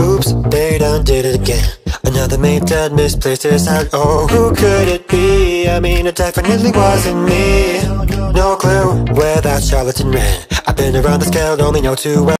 Oops, they done did it again. Another mate that misplaced his hat. Oh, who could it be? I mean, it definitely wasn't me. No clue where that charlatan ran. I've been around the scale, only know too well.